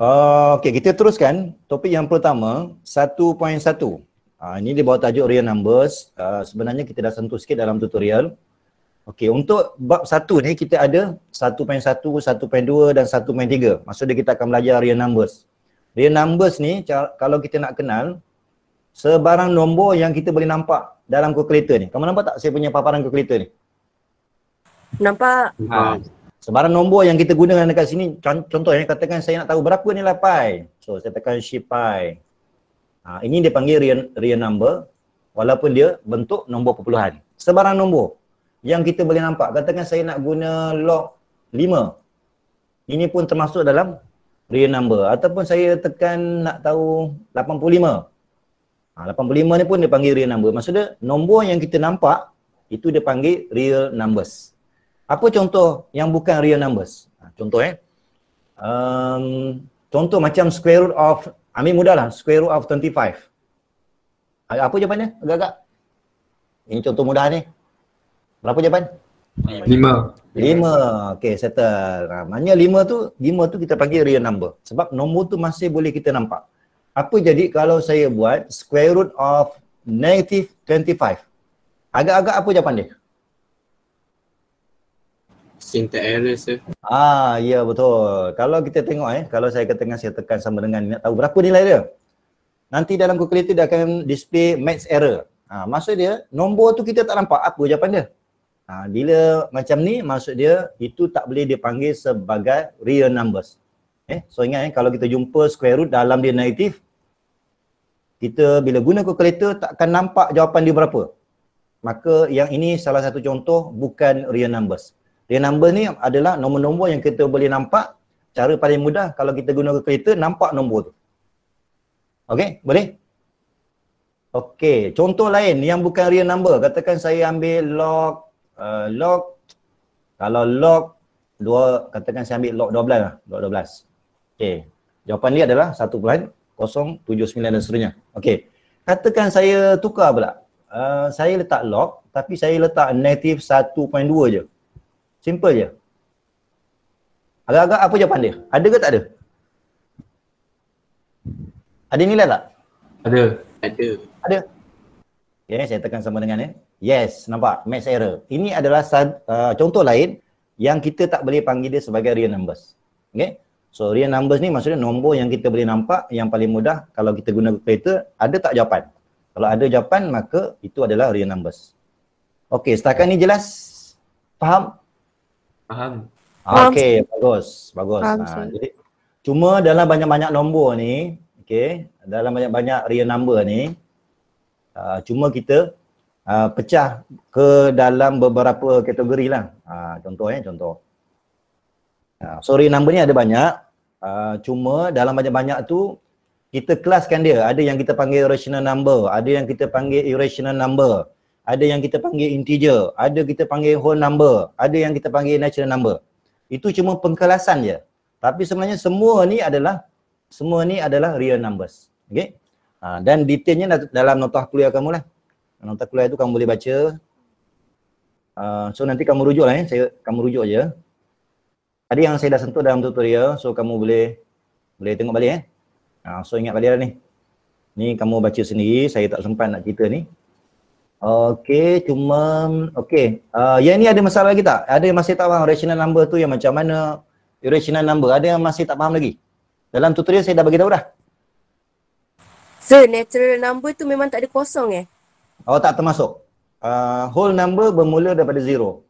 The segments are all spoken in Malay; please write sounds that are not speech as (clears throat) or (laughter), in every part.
Uh, Okey, kita teruskan topik yang pertama, 1.1. Uh, ini di bawah tajuk real numbers. Uh, sebenarnya kita dah sentuh sikit dalam tutorial. Okey, untuk bab satu ni kita ada 1.1, 1.2 dan 1.3. Maksudnya kita akan belajar real numbers. Real numbers ni kalau kita nak kenal sebarang nombor yang kita boleh nampak dalam kalkulator ni. Kamu nampak tak saya punya paparan kalkulator ni? Nampak. Ha. Sebarang nombor yang kita gunakan dekat sini, contohnya katakan saya nak tahu berapa nilai pi. So saya tekan shift pi. Ha, ini dia panggil real, real number walaupun dia bentuk nombor perpuluhan. Sebarang nombor yang kita boleh nampak. Katakan saya nak guna log 5. Ini pun termasuk dalam real number. Ataupun saya tekan nak tahu 85. Ha, 85 ni pun dia panggil real number. Maksudnya nombor yang kita nampak itu dia panggil real numbers. Apa contoh yang bukan real numbers? Ha, contoh eh. Um, contoh macam square root of, ambil mudah lah, square root of 25. Apa jawapannya agak-agak? Ini contoh mudah ni. Berapa jawapan? Lima. Lima. Okay, settle. Ha, maknanya lima tu, lima tu kita panggil real number. Sebab nombor tu masih boleh kita nampak. Apa jadi kalau saya buat square root of negative 25? Agak-agak apa jawapan dia? Syntax error sir. Ah, ya betul. Kalau kita tengok eh, kalau saya katakan saya tekan sama dengan nak tahu berapa nilai dia. Nanti dalam kalkulator dia akan display max error. Ha, maksud dia nombor tu kita tak nampak apa jawapan dia. Ha, bila macam ni maksud dia itu tak boleh dipanggil sebagai real numbers. Eh, so ingat eh kalau kita jumpa square root dalam dia negatif kita bila guna kalkulator tak akan nampak jawapan dia berapa. Maka yang ini salah satu contoh bukan real numbers. Real number ni adalah nombor-nombor yang kita boleh nampak. Cara paling mudah kalau kita guna kalkulator nampak nombor tu. Okey, boleh? Okey, contoh lain yang bukan real number. Katakan saya ambil log uh, log kalau log dua katakan saya ambil log 12 lah, log 12. Okey. Jawapan dia adalah 1.079 dan seterusnya. Okey. Katakan saya tukar pula. Uh, saya letak log tapi saya letak negative 1.2 je. Simple je. Agak-agak apa jawapan dia? Ada ke tak ada? Ada nilai tak? Ada. Ada. Ada. Okay, saya tekan sama dengan ya. Yes, nampak? Max error. Ini adalah uh, contoh lain yang kita tak boleh panggil dia sebagai real numbers. Okay? So real numbers ni maksudnya nombor yang kita boleh nampak yang paling mudah kalau kita guna calculator ada tak jawapan? Kalau ada jawapan maka itu adalah real numbers. Okay, setakat ni jelas? Faham? Faham. Okey, bagus. Bagus. Faham, ha, jadi cuma dalam banyak-banyak nombor ni, okey, dalam banyak-banyak real number ni uh, cuma kita uh, pecah ke dalam beberapa kategori lah. Uh, contoh eh, contoh. Uh, so real number ni ada banyak. Uh, cuma dalam banyak-banyak tu kita kelaskan dia. Ada yang kita panggil rational number, ada yang kita panggil irrational number ada yang kita panggil integer, ada kita panggil whole number, ada yang kita panggil natural number. Itu cuma pengkelasan je. Tapi sebenarnya semua ni adalah semua ni adalah real numbers. Okay? Ha, dan detailnya dalam nota kuliah kamu lah. Nota kuliah itu kamu boleh baca. Uh, so nanti kamu rujuk lah eh. Saya, kamu rujuk je. Tadi yang saya dah sentuh dalam tutorial. So kamu boleh boleh tengok balik eh. Uh, so ingat balik lah ni. Ni kamu baca sendiri. Saya tak sempat nak cerita ni. Okey, cuma okey. Uh, yang ni ada masalah lagi tak? Ada yang masih tak faham rational number tu yang macam mana irrational number? Ada yang masih tak faham lagi? Dalam tutorial saya dah bagi tahu dah. So, natural number tu memang tak ada kosong eh? Oh, tak termasuk. Uh, whole number bermula daripada zero.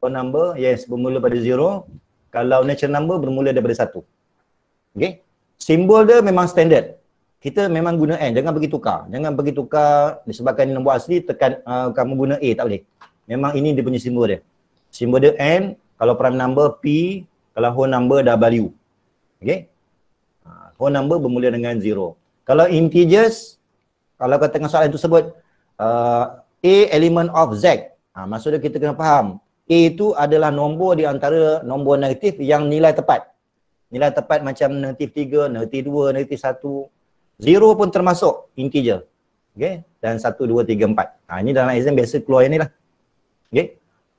Whole number, yes, bermula daripada zero. Kalau natural number bermula daripada satu. Okay. Simbol dia memang standard kita memang guna N, jangan pergi tukar. Jangan pergi tukar disebabkan nombor asli, tekan uh, kamu guna A, tak boleh. Memang ini dia punya simbol dia. Simbol dia N, kalau prime number P, kalau whole number W. Okay? Uh, whole number bermula dengan zero. Kalau integers, kalau katakan soalan itu sebut uh, A element of Z, uh, maksudnya kita kena faham. A itu adalah nombor di antara nombor negatif yang nilai tepat. Nilai tepat macam negatif 3, negatif 2, negatif 1, Zero pun termasuk integer. Okay. Dan satu, dua, tiga, empat. Ha, ini dalam exam biasa keluar yang ni lah. Okay.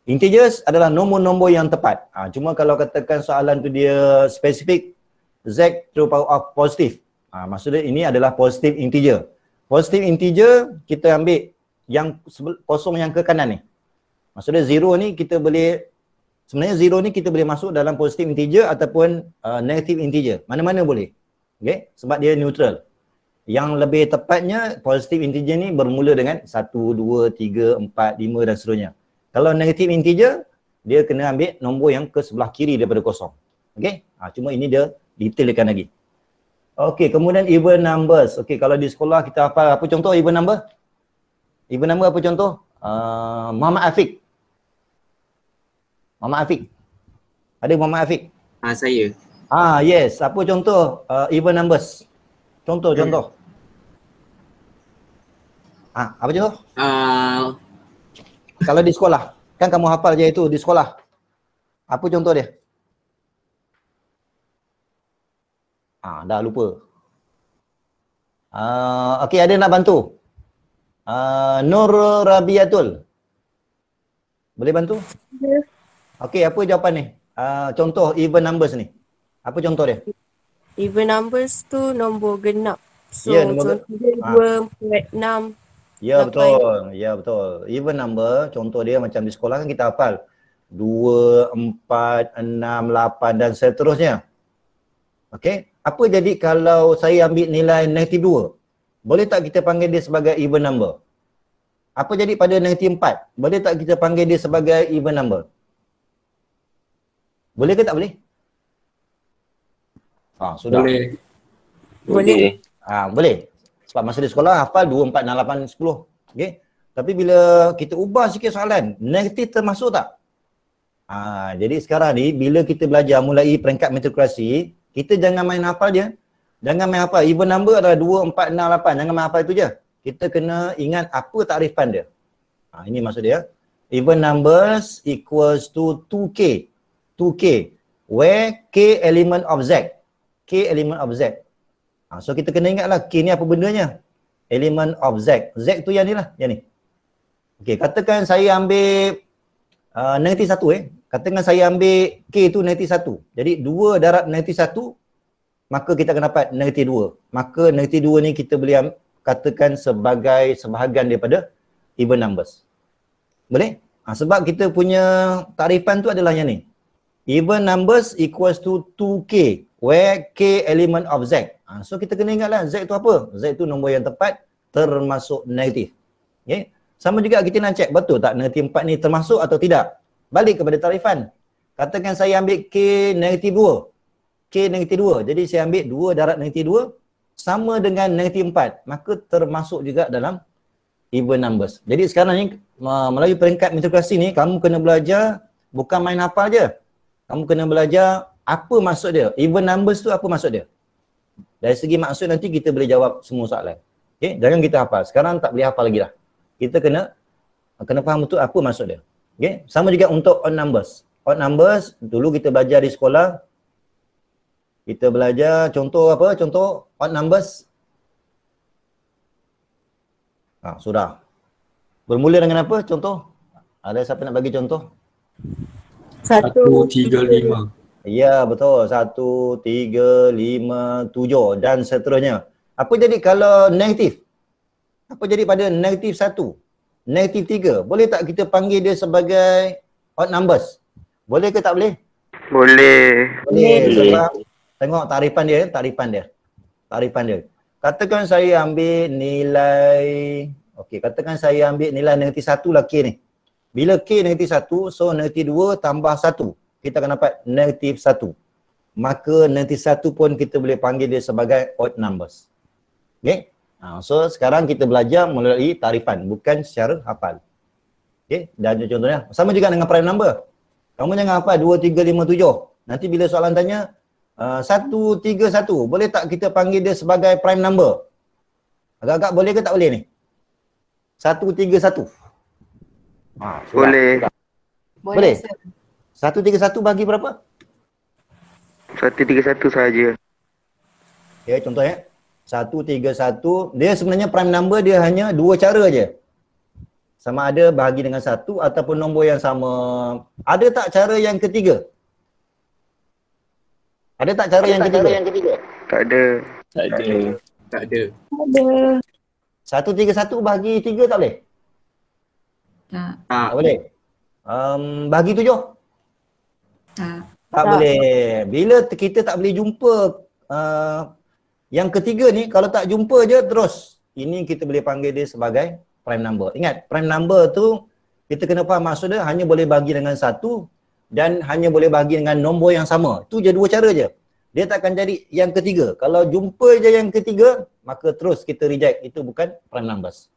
Integers adalah nombor-nombor yang tepat. Ha, cuma kalau katakan soalan tu dia spesifik, Z to power of positive. Ha, maksudnya ini adalah positive integer. Positive integer kita ambil yang kosong yang ke kanan ni. Maksudnya zero ni kita boleh sebenarnya zero ni kita boleh masuk dalam positive integer ataupun uh, negative integer. Mana-mana boleh. Okay? Sebab dia neutral. Yang lebih tepatnya positive integer ni bermula dengan 1, 2, 3, 4, 5 dan seterusnya. Kalau negative integer, dia kena ambil nombor yang ke sebelah kiri daripada kosong. Okay? Ha, cuma ini dia detailkan lagi. Okay, kemudian even numbers. Okay, kalau di sekolah kita apa apa contoh even number? Even number apa contoh? Uh, Muhammad Afiq. Muhammad Afiq. Ada Muhammad Afiq? Ah saya. Ah, yes. Apa contoh uh, even numbers? Contoh, Hmm. contoh. Ah, apa contoh? Ah Kalau di sekolah. Kan kamu hafal je itu di sekolah. Apa contoh dia? Ah, dah lupa. Ah, okey ada nak bantu? Ah, Nur Rabiatul. Boleh bantu? Ya. Okey, apa jawapan ni? Ah, contoh even numbers ni. Apa contoh dia? Even numbers tu nombor genap. So Ya, nombor contoh dia Ah. 2, 4, 6. Ya Lapan. betul. Ya betul. Even number, contoh dia macam di sekolah kan kita hafal. 2, 4, 6, 8 dan seterusnya. Okey. Apa jadi kalau saya ambil nilai negatif 2? Boleh tak kita panggil dia sebagai even number? Apa jadi pada negatif 4? Boleh tak kita panggil dia sebagai even number? Boleh ke tak boleh? Ah, sudah. boleh. Boleh. Ha, boleh. Sebab masa di sekolah hafal 2, 4, 6, 8, 10. Okay. Tapi bila kita ubah sikit soalan, negatif termasuk tak? Ha, jadi sekarang ni bila kita belajar mulai peringkat metrokrasi, kita jangan main hafal je. Jangan main hafal. Even number adalah 2, 4, 6, 8. Jangan main hafal itu je. Kita kena ingat apa takrifan dia. Ha, ini maksud dia. Even numbers equals to 2K. 2K. Where K element of Z. K element of Z. Ha, so kita kena ingatlah K ni apa bendanya? Element of Z. Z tu yang ni lah, yang ni. Okey, katakan saya ambil uh, negatif satu eh. Katakan saya ambil K tu negatif satu. Jadi dua darab negatif satu, maka kita akan dapat negatif dua. Maka negatif dua ni kita boleh katakan sebagai sebahagian daripada even numbers. Boleh? Ha, sebab kita punya tarifan tu adalah yang ni. Even numbers equals to 2K where K element of Z. Ha, so kita kena ingatlah Z tu apa? Z tu nombor yang tepat termasuk negatif. Okay? Sama juga kita nak check betul tak negatif 4 ni termasuk atau tidak. Balik kepada tarifan. Katakan saya ambil K negatif 2. K negatif 2. Jadi saya ambil 2 darab negatif 2 sama dengan negatif 4. Maka termasuk juga dalam even numbers. Jadi sekarang ni melalui peringkat metrokrasi ni kamu kena belajar bukan main hafal je. Kamu kena belajar apa maksud dia. Even numbers tu apa maksud dia. Dari segi maksud nanti kita boleh jawab semua soalan. Okay? Jangan kita hafal. Sekarang tak boleh hafal lagi dah. Kita kena kena faham betul apa maksud dia. Okay? Sama juga untuk odd numbers. Odd numbers, dulu kita belajar di sekolah. Kita belajar contoh apa? Contoh odd numbers. Ha, sudah. Bermula dengan apa contoh? Ada siapa nak bagi contoh? Satu, tiga, lima. Ya betul. Satu, tiga, lima, tujuh dan seterusnya. Apa jadi kalau negatif? Apa jadi pada negatif satu? Negatif tiga. Boleh tak kita panggil dia sebagai odd numbers? Boleh ke tak boleh? Boleh. Boleh. Boleh. Sebab tengok tarifan dia, tarifan dia. Tarifan dia. Katakan saya ambil nilai, okey katakan saya ambil nilai negatif satu lah K ni. Bila K negatif satu, so negatif dua tambah satu. Kita akan dapat negatif satu. Maka negatif satu pun kita boleh panggil dia sebagai odd numbers. Okay? Ha, so sekarang kita belajar melalui tarifan, bukan secara hafal. Okay? Dan contohnya, sama juga dengan prime number. Kamu jangan hafal 2, 3, 5, 7. Nanti bila soalan tanya, uh, 1, 3, 1. Boleh tak kita panggil dia sebagai prime number? Agak-agak boleh ke tak boleh ni? 1, 3, 1. Ha, sudah. Boleh. Boleh? 1, 3, 1 bagi berapa? Satu tiga satu saja. Okay, contoh ya. 1, 3, 1. Dia sebenarnya prime number dia hanya dua cara je. Sama ada bahagi dengan satu ataupun nombor yang sama. Ada tak cara yang ketiga? Ada tak cara yang ketiga? Tak ada. Tak ada. Tak ada. Ada. Satu tiga satu bahagi tiga tak boleh? Tak, Tak. Tak boleh. Um, bahagi tujuh? Tak. Tak, Tak. boleh. Bila kita tak boleh jumpa uh, yang ketiga ni, kalau tak jumpa je terus. Ini kita boleh panggil dia sebagai prime number. Ingat, prime number tu kita kena faham maksudnya hanya boleh bagi dengan satu dan hanya boleh bagi dengan nombor yang sama. Tu je dua cara je. Dia tak akan jadi yang ketiga. Kalau jumpa je yang ketiga, maka terus kita reject. Itu bukan prime numbers.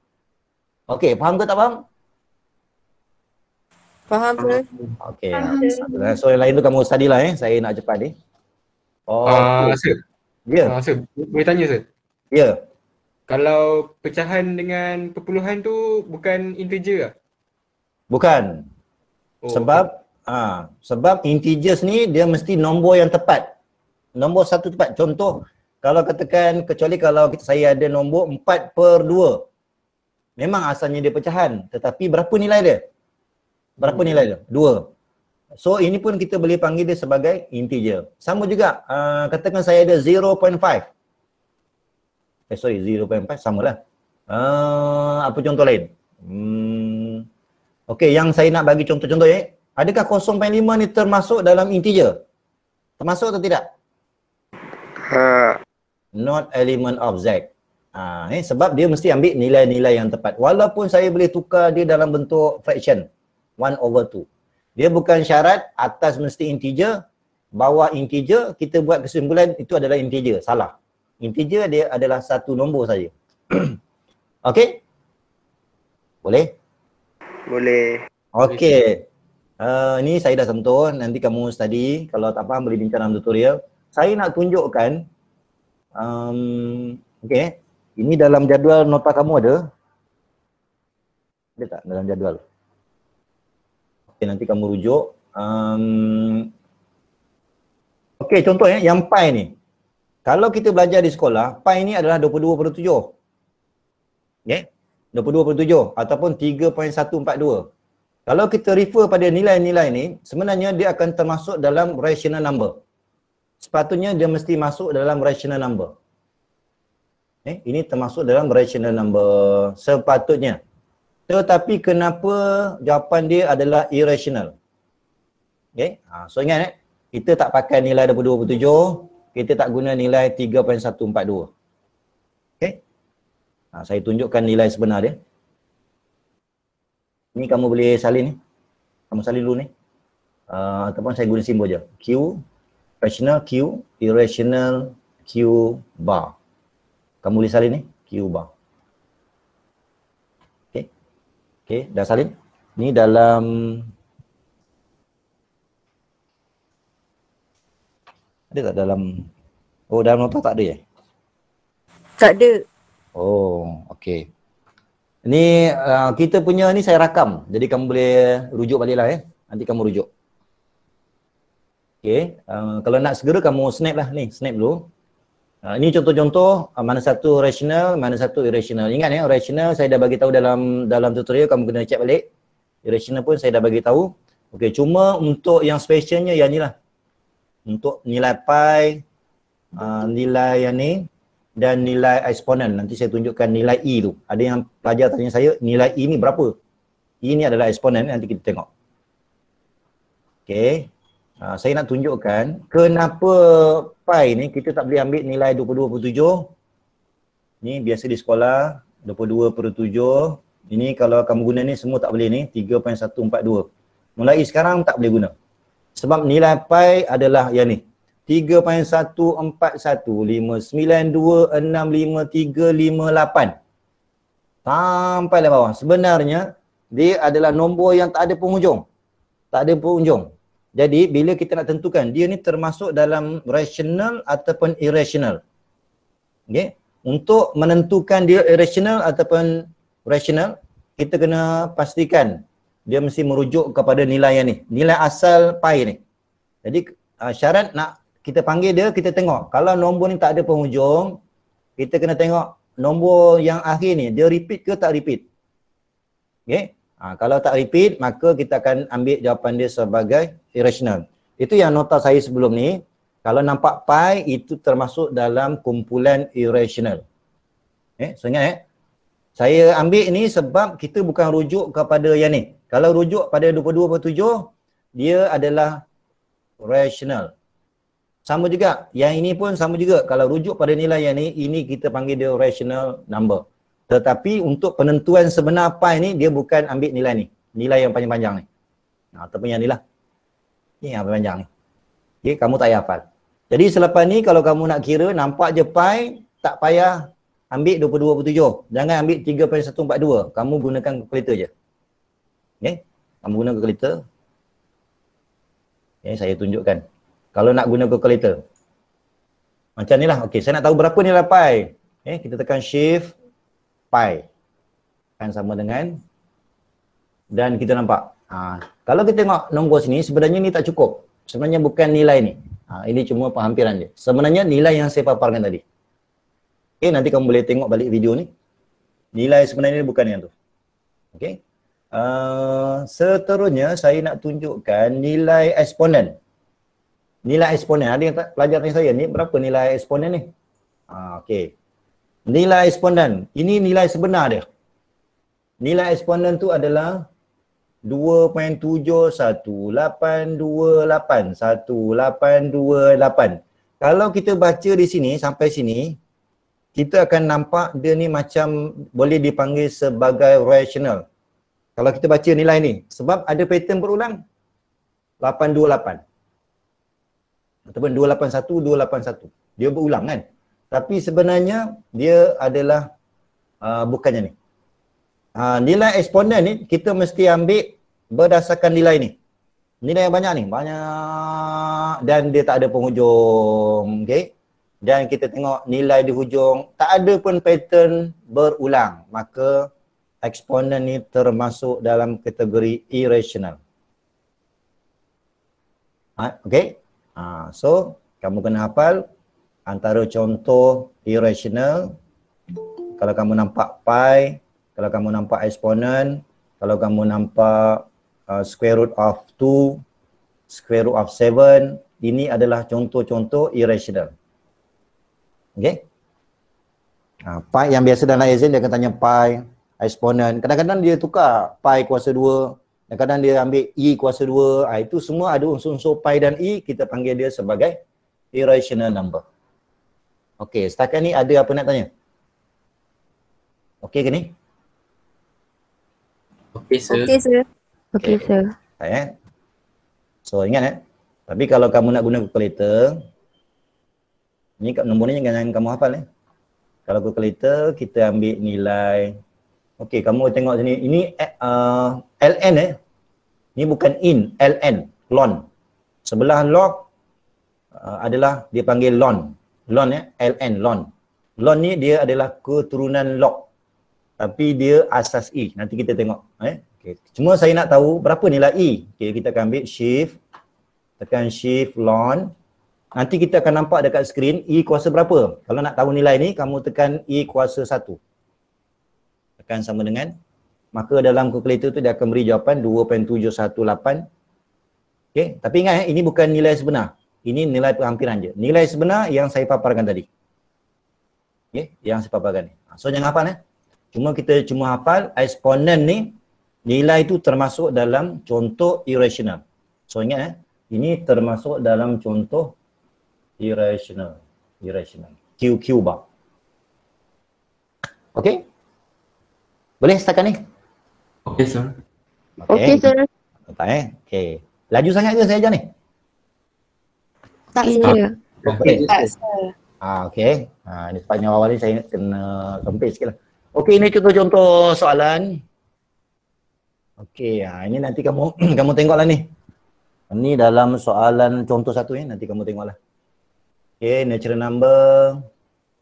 Okey, faham ke tak faham? Faham ke? Okey. Faham. So yang lain tu kamu study lah eh. Saya nak cepat ni. Oh, Ah, okay. sir. ya. Ah, sir, boleh tanya sir. Ya. Kalau pecahan dengan perpuluhan tu bukan integer lah? Bukan. Oh, sebab ah sebab integers ni dia mesti nombor yang tepat. Nombor satu tepat. Contoh kalau katakan kecuali kalau kita, saya ada nombor 4 per 2. Memang asalnya dia pecahan. Tetapi berapa nilai dia? Berapa nilai dia? 2. So ini pun kita boleh panggil dia sebagai integer. Sama juga uh, katakan saya ada 0.5. Eh sorry 0.5 samalah. Uh, apa contoh lain? Hmm, Okey, yang saya nak bagi contoh-contoh eh. Adakah 0.5 ni termasuk dalam integer? Termasuk atau tidak? Ha. Not element of Z. Ha, eh, sebab dia mesti ambil nilai-nilai yang tepat. Walaupun saya boleh tukar dia dalam bentuk fraction. 1 over 2. Dia bukan syarat atas mesti integer, bawah integer, kita buat kesimpulan itu adalah integer. Salah. Integer dia adalah satu nombor saja. (clears throat) Okey? Boleh? Boleh. Okey. Uh, ni saya dah sentuh, nanti kamu study. Kalau tak faham boleh bincang dalam tutorial. Saya nak tunjukkan, um, okey, ini dalam jadual nota kamu ada? Ada tak dalam jadual? Okey, nanti kamu rujuk. Um, okey, contoh ya, yang pi ni. Kalau kita belajar di sekolah, pi ni adalah 22 per 7. Okey? 22 per 7 ataupun 3.142. Kalau kita refer pada nilai-nilai ni, sebenarnya dia akan termasuk dalam rational number. Sepatutnya dia mesti masuk dalam rational number. Eh, ini termasuk dalam rational number sepatutnya. Tetapi kenapa jawapan dia adalah irrational? Okay, ha, so ingat eh, kita tak pakai nilai 22 per 7, kita tak guna nilai 3.142. Okay, ha, saya tunjukkan nilai sebenar dia. Ni kamu boleh salin ni. Kamu salin dulu ni. Uh, ataupun saya guna simbol je. Q, rational Q, irrational Q bar. Kamu boleh salin ni. Q bar. Okay. Okay, dah salin. Ni dalam ada tak dalam Oh, dalam nota tak ada ya? Tak ada. Oh, okey. Ni uh, kita punya ni saya rakam. Jadi kamu boleh rujuk baliklah eh. Nanti kamu rujuk. Okey, uh, kalau nak segera kamu snap lah ni, snap dulu. Uh, ini contoh-contoh uh, mana satu rational, mana satu irrational. Ingat ya, rational saya dah bagi tahu dalam dalam tutorial kamu kena check balik. Irrational pun saya dah bagi tahu. Okey, cuma untuk yang specialnya yang ni lah. Untuk nilai pi, uh, nilai yang ni, dan nilai eksponen. Nanti saya tunjukkan nilai E tu. Ada yang pelajar tanya saya, nilai E ni berapa? E ni adalah eksponen, nanti kita tengok. Okay. Uh, saya nak tunjukkan kenapa pi ni kita tak boleh ambil nilai 22 per 7. Ni biasa di sekolah, 22 per 7. Ini kalau kamu guna ni semua tak boleh ni, 3.142. Mulai sekarang tak boleh guna. Sebab nilai pi adalah yang ni, 3.14159265358 sampai lah bawah. Sebenarnya dia adalah nombor yang tak ada penghujung. Tak ada penghujung. Jadi bila kita nak tentukan dia ni termasuk dalam rational ataupun irrational. Okay. Untuk menentukan dia irrational ataupun rational, kita kena pastikan dia mesti merujuk kepada nilai yang ni. Nilai asal pi ni. Jadi uh, syarat nak kita panggil dia, kita tengok. Kalau nombor ni tak ada penghujung, kita kena tengok nombor yang akhir ni, dia repeat ke tak repeat. Okay. Ha, kalau tak repeat, maka kita akan ambil jawapan dia sebagai irrational. Itu yang nota saya sebelum ni. Kalau nampak pi itu termasuk dalam kumpulan irrational. Eh, so ingat eh. Saya ambil ni sebab kita bukan rujuk kepada yang ni. Kalau rujuk pada 22.7, dia adalah rational. Sama juga, yang ini pun sama juga. Kalau rujuk pada nilai yang ni, ini kita panggil dia rational number. Tetapi untuk penentuan sebenar pi ni, dia bukan ambil nilai ni. Nilai yang panjang-panjang ni. Nah, ataupun yang ni lah. Ni yang panjang ni. Okay, kamu tak payah hafal. Jadi selepas ni kalau kamu nak kira, nampak je pi, tak payah ambil 22.7. Jangan ambil 3.142. Kamu gunakan kalkulator je. Okay? Kamu guna kalkulator. Okay, saya tunjukkan. Kalau nak guna kalkulator. Macam ni lah. Okay, saya nak tahu berapa nilai pi. Okay, kita tekan shift pi. Kan sama dengan dan kita nampak. Ha, kalau kita tengok nombor sini, sebenarnya ni tak cukup. Sebenarnya bukan nilai ni. Ha, ini cuma penghampiran dia. Sebenarnya nilai yang saya paparkan tadi. Okay, nanti kamu boleh tengok balik video ni. Nilai sebenarnya bukan yang tu. Okay. Uh, seterusnya saya nak tunjukkan nilai eksponen nilai eksponen. Ada yang pelajar tanya saya, ni berapa nilai eksponen ni? Ha, Okey. Nilai eksponen. Ini nilai sebenar dia. Nilai eksponen tu adalah 2.71828. 1828. Kalau kita baca di sini sampai sini, kita akan nampak dia ni macam boleh dipanggil sebagai rational. Kalau kita baca nilai ni. Sebab ada pattern berulang. 828 ataupun 281 281 dia berulang kan tapi sebenarnya dia adalah uh, bukannya ni. Uh, nilai eksponen ni kita mesti ambil berdasarkan nilai ni. Nilai yang banyak ni banyak dan dia tak ada penghujung okey? Dan kita tengok nilai di hujung tak ada pun pattern berulang. Maka eksponen ni termasuk dalam kategori irrational. Ha, okey? Ha, so, kamu kena hafal antara contoh irrational. Kalau kamu nampak pi, kalau kamu nampak eksponen, kalau kamu nampak uh, square root of 2, square root of 7, ini adalah contoh-contoh irrational. Okay? Ha, pi yang biasa dalam exam dia akan tanya pi, eksponen. Kadang-kadang dia tukar pi kuasa 2, Kadang-kadang dia ambil E kuasa 2. Ha, itu semua ada unsur-unsur pi dan E. Kita panggil dia sebagai irrational number. Okey, setakat ni ada apa nak tanya? Okey ke ni? Okey, sir. Okey, sir. Okey, sir. Tak eh? So ingat eh. Tapi kalau kamu nak guna calculator, ni kat nombor ni jangan kamu hafal eh. Kalau calculator, kita ambil nilai Okey, kamu tengok sini. Ini uh, LN eh. Ini bukan in, LN, lon. Sebelah log uh, adalah dia panggil lon. Lon ya, LN, lon. Lon ni dia adalah keturunan log. Tapi dia asas E. Nanti kita tengok. Eh? Okay. Cuma saya nak tahu berapa nilai E. Okay, kita akan ambil shift. Tekan shift lon. Nanti kita akan nampak dekat skrin E kuasa berapa. Kalau nak tahu nilai ni, kamu tekan E kuasa 1. Tekan sama dengan maka dalam kalkulator tu dia akan beri jawapan 2.718 Okay, tapi ingat eh, ini bukan nilai sebenar. Ini nilai penghampiran je. Nilai sebenar yang saya paparkan tadi. Okay, yang saya paparkan ni. So jangan hafal eh. Cuma kita cuma hafal eksponen ni nilai itu termasuk dalam contoh irrational. So ingat eh, ini termasuk dalam contoh irrational. Irrational. QQ bar. Okay? Boleh setakat ni? Okey, sir. Okey, sir. Tak eh? Okey. Laju sangat ke saya ajar ni? Tak, sir. sir. Okey. Tak, sir. Ah, okey. Ah, ini sepanjang awal ni saya kena sempit sikit lah. Okey, ini contoh-contoh soalan. Okey, ah, ini nanti kamu (clears throat) kamu tengoklah ni. Ini dalam soalan contoh satu ni, nanti kamu tengoklah. Okey, natural number.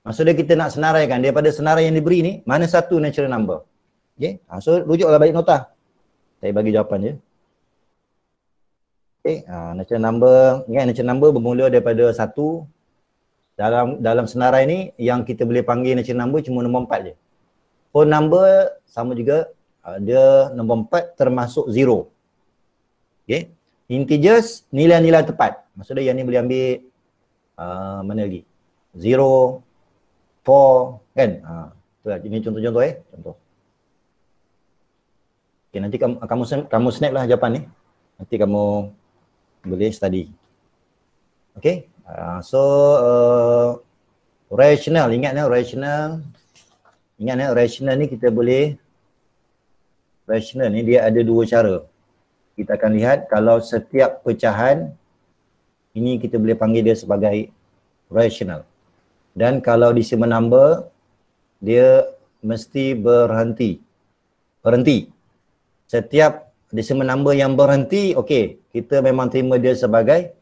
Maksudnya kita nak senaraikan daripada senarai yang diberi ni, mana satu natural number? Okay. Ha, so rujuklah balik nota. Saya bagi jawapan je. Okay. Ha, natural number, ingat natural number bermula daripada satu. Dalam dalam senarai ni yang kita boleh panggil natural number cuma nombor empat je. Whole number sama juga uh, dia nombor empat termasuk zero. Okay. Integers nilai-nilai tepat. Maksudnya yang ni boleh ambil uh, mana lagi? Zero, four, kan? Uh. Ini contoh-contoh eh. Contoh. Okay, nanti kamu, kamu, kamu snap lah jawapan ni. Nanti kamu boleh study. Okay. Uh, so, uh, rational. Ingat ni rational. Ingat ni rational ni kita boleh rational ni dia ada dua cara. Kita akan lihat kalau setiap pecahan ini kita boleh panggil dia sebagai rational. Dan kalau decimal number dia mesti berhenti. Berhenti. Setiap decimal number yang berhenti, okey, kita memang terima dia sebagai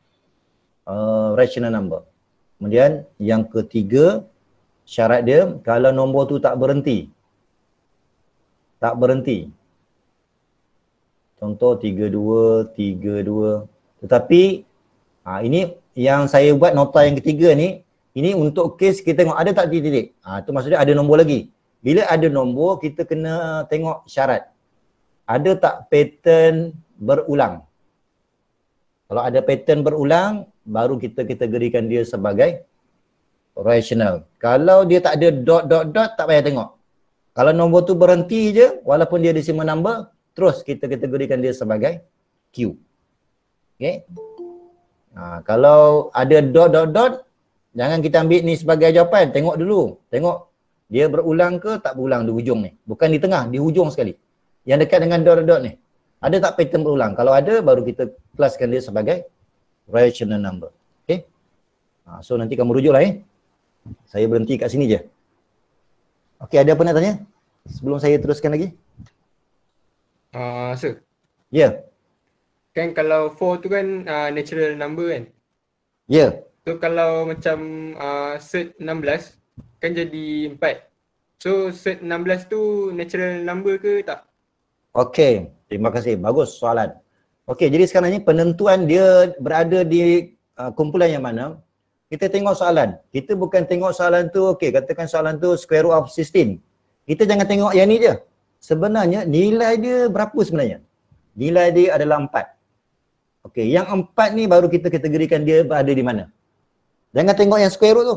uh, rational number. Kemudian yang ketiga, syarat dia kalau nombor tu tak berhenti. Tak berhenti. Contoh 32, 32. Tetapi ha, ini yang saya buat nota yang ketiga ni, ini untuk kes kita tengok ada tak titik-titik. Ha, itu maksudnya ada nombor lagi. Bila ada nombor, kita kena tengok syarat. Ada tak pattern berulang? Kalau ada pattern berulang, baru kita kategorikan dia sebagai rational. Kalau dia tak ada dot dot dot tak payah tengok. Kalau nombor tu berhenti je walaupun dia decimal number, terus kita kategorikan dia sebagai Q. Okay. Ha, kalau ada dot dot dot, jangan kita ambil ni sebagai jawapan. Tengok dulu. Tengok dia berulang ke tak berulang di hujung ni. Bukan di tengah, di hujung sekali. Yang dekat dengan dot dot dot ni. Ada tak pattern berulang? Kalau ada, baru kita kelaskan dia sebagai rational number. Okay. Ha, so nanti kamu rujuklah eh. Saya berhenti kat sini je. Okay, ada apa nak tanya? Sebelum saya teruskan lagi. Uh, sir, Ya, yeah. kan kalau 4 tu kan uh, natural number kan? ya. Yeah. So kalau macam uh, set 16 kan jadi 4. So set 16 tu natural number ke tak? Okey, terima kasih. Bagus soalan. Okey, jadi sekarang ni penentuan dia berada di uh, kumpulan yang mana? Kita tengok soalan. Kita bukan tengok soalan tu, okey, katakan soalan tu square root of 16. Kita jangan tengok yang ni je. Sebenarnya nilai dia berapa sebenarnya? Nilai dia adalah 4. Okey, yang 4 ni baru kita kategorikan dia berada di mana? Jangan tengok yang square root tu.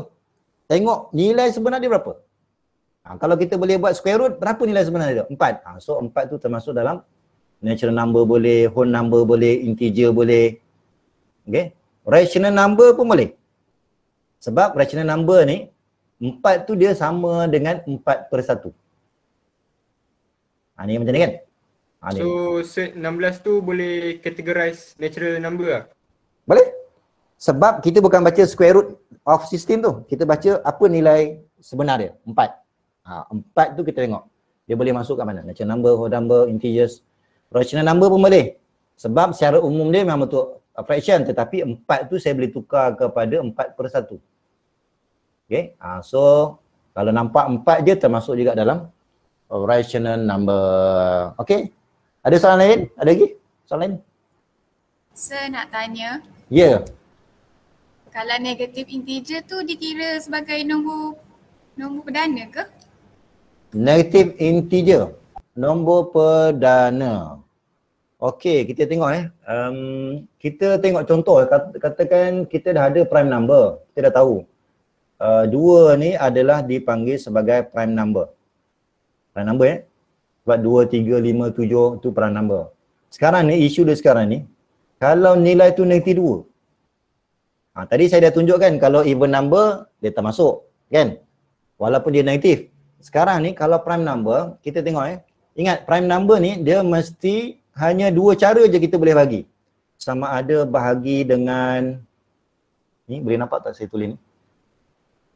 Tengok nilai sebenar dia berapa? Ha, kalau kita boleh buat square root, berapa nilai sebenar dia? 4. Ha, so 4 tu termasuk dalam natural number boleh, whole number boleh, integer boleh. Okay. Rational number pun boleh. Sebab rational number ni, 4 tu dia sama dengan 4 per 1. Ha, ni macam ni kan? Ha, ni. So set 16 tu boleh categorize natural number lah? Boleh? Sebab kita bukan baca square root of 16 tu. Kita baca apa nilai sebenar dia. 4. Ha, 4 tu kita tengok. Dia boleh masuk kat mana? Natural number, whole number, integers. Rational number pun boleh. Sebab secara umum dia memang untuk fraction tetapi 4 tu saya boleh tukar kepada 4 per 1. Okay. Ha, so kalau nampak 4 je termasuk juga dalam rational number. Okay. Ada soalan lain? Ada lagi? Soalan lain? Sir nak tanya, Ya. Yeah. kalau negatif integer tu dikira sebagai nombor nombor perdana ke? Negative integer. Nombor perdana. Okey, kita tengok eh. Um, kita tengok contoh, kat- katakan kita dah ada prime number. Kita dah tahu. Uh, dua ni adalah dipanggil sebagai prime number. Prime number eh. Sebab dua, tiga, lima, tujuh tu prime number. Sekarang ni, isu dia sekarang ni, kalau nilai tu negatif dua. Ha, tadi saya dah tunjukkan kalau even number, dia tak masuk. Kan? Walaupun dia negatif. Sekarang ni kalau prime number, kita tengok eh. Ingat prime number ni dia mesti hanya dua cara je kita boleh bagi. Sama ada bahagi dengan ni boleh nampak tak saya tulis ni?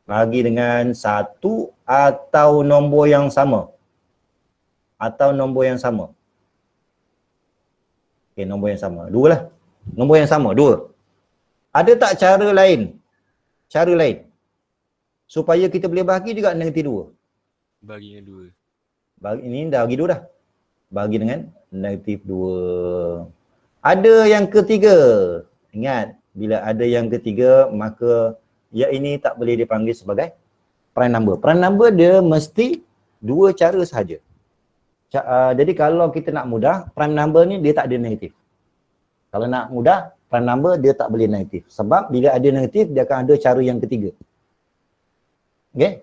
Bahagi dengan satu atau nombor yang sama. Atau nombor yang sama. Okey, nombor yang sama. Dua lah. Nombor yang sama, dua. Ada tak cara lain? Cara lain. Supaya kita boleh bahagi juga dengan dua. Bagi dengan dua. Bagi, ini dah bagi dua dah. Bagi dengan negatif dua. Ada yang ketiga. Ingat, bila ada yang ketiga, maka ya ini tak boleh dipanggil sebagai prime number. Prime number dia mesti dua cara sahaja. Ca- uh, jadi kalau kita nak mudah, prime number ni dia tak ada negatif. Kalau nak mudah, prime number dia tak boleh negatif. Sebab bila ada negatif dia akan ada cara yang ketiga. Okay?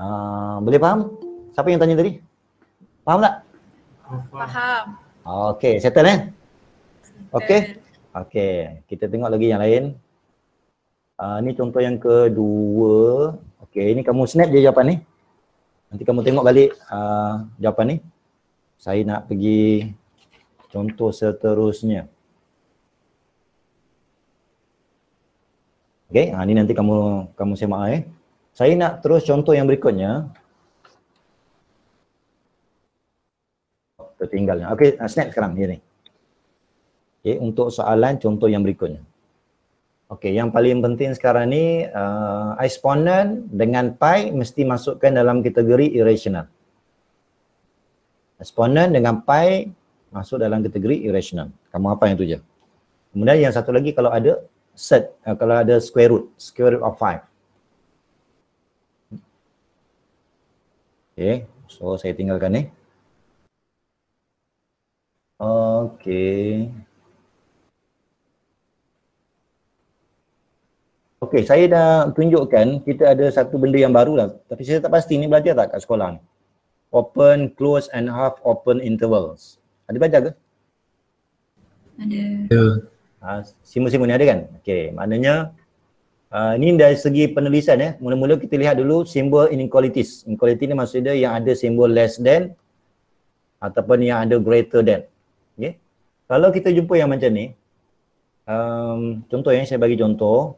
Uh, boleh faham? Siapa yang tanya tadi? Faham tak? Faham. Okay, settle eh? Okay? Okay, kita tengok lagi yang lain. Uh, ni contoh yang kedua. Okay, ni kamu snap je jawapan ni. Nanti kamu tengok balik uh, jawapan ni. Saya nak pergi contoh seterusnya. Okay, ha, ni nanti kamu kamu semak eh. Saya nak terus contoh yang berikutnya. Tertinggal. Okay, uh, snap sekarang ni. Okay, untuk soalan contoh yang berikutnya. Okay, yang paling penting sekarang ni uh, exponent dengan pi mesti masukkan dalam kategori irrational. Exponent dengan pi masuk dalam kategori irrational. Kamu apa yang tu je. Kemudian yang satu lagi kalau ada set uh, kalau ada square root, square root of 5. Okay, so saya tinggalkan ni. Okay. Okay, saya dah tunjukkan kita ada satu benda yang baru lah. Tapi saya tak pasti ni belajar tak kat sekolah ni? Open, close and half open intervals. Ada belajar ke? Ada. Ha, simbol-simbol ni ada kan? Okey, maknanya uh, ni dari segi penulisan ya. Mula-mula kita lihat dulu simbol inequalities. Inequality ni maksudnya yang ada simbol less than ataupun yang ada greater than. Okey. Kalau kita jumpa yang macam ni, um, contoh yang saya bagi contoh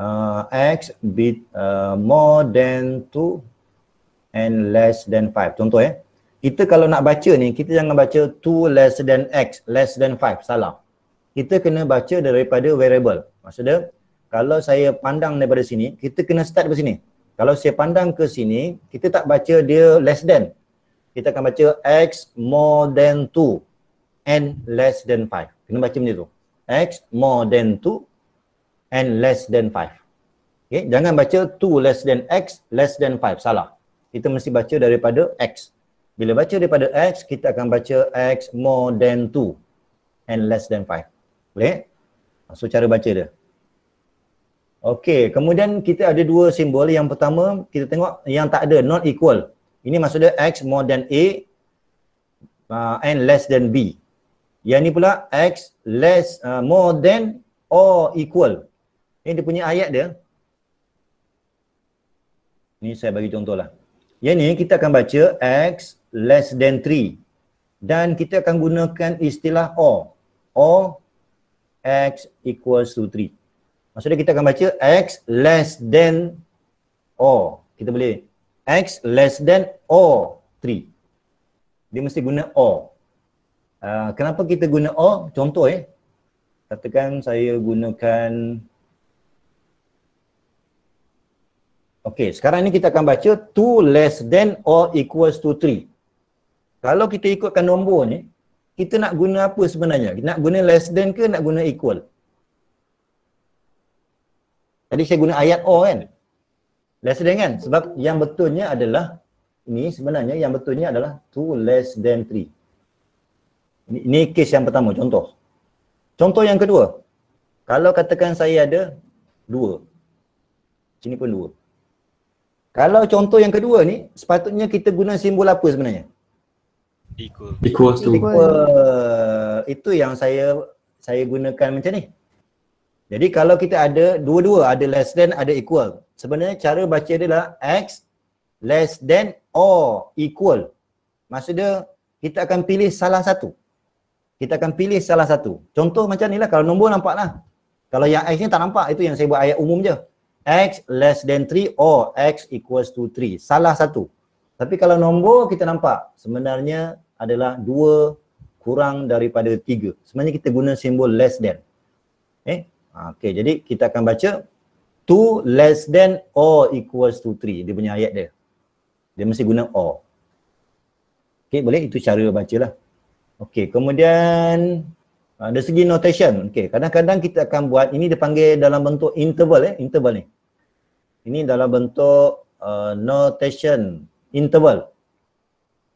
uh, x bit uh, more than 2 and less than 5. Contoh ya. Kita kalau nak baca ni, kita jangan baca 2 less than x, less than 5. Salah kita kena baca daripada variable. Maksudnya, kalau saya pandang daripada sini, kita kena start dari sini. Kalau saya pandang ke sini, kita tak baca dia less than. Kita akan baca x more than 2 and less than 5. Kena baca macam tu. x more than 2 and less than 5. Okay? Jangan baca 2 less than x, less than 5. Salah. Kita mesti baca daripada x. Bila baca daripada x, kita akan baca x more than 2 and less than 5. Boleh? So cara baca dia. Okey, kemudian kita ada dua simbol. Yang pertama, kita tengok yang tak ada, not equal. Ini maksudnya x more than a uh, and less than b. Yang ni pula x less uh, more than or equal. Ini dia punya ayat dia. Ini saya bagi contoh lah. Yang ni kita akan baca x less than 3. Dan kita akan gunakan istilah or. Or x equals to 3. Maksudnya kita akan baca x less than or. Kita boleh x less than or 3. Dia mesti guna or. Uh, kenapa kita guna or? Contoh eh. Katakan saya gunakan Okey, sekarang ni kita akan baca 2 less than or equals to 3. Kalau kita ikutkan nombor ni, kita nak guna apa sebenarnya? Nak guna less than ke nak guna equal? Tadi saya guna ayat or kan? Less than kan? Sebab yang betulnya adalah ini sebenarnya yang betulnya adalah 2 less than 3. Ini, ini case yang pertama, contoh. Contoh yang kedua. Kalau katakan saya ada 2. Sini pun 2. Kalau contoh yang kedua ni, sepatutnya kita guna simbol apa sebenarnya? Equal. Equals to. Equal. Itu yang saya saya gunakan macam ni. Jadi kalau kita ada dua-dua, ada less than, ada equal. Sebenarnya cara baca dia adalah x less than or equal. Maksudnya kita akan pilih salah satu. Kita akan pilih salah satu. Contoh macam ni lah, kalau nombor nampak lah. Kalau yang x ni tak nampak, itu yang saya buat ayat umum je. x less than 3 or x equals to 3. Salah satu. Tapi kalau nombor kita nampak, sebenarnya adalah dua kurang daripada tiga. Sebenarnya kita guna simbol less than. Eh? Ha, okay, jadi kita akan baca two less than or equals to three. Dia punya ayat dia. Dia mesti guna or. Okay, boleh? Itu cara baca lah. Okay, kemudian uh, dari segi notation. Okay, kadang-kadang kita akan buat, ini dipanggil dalam bentuk interval eh, interval ni. Ini dalam bentuk uh, notation interval.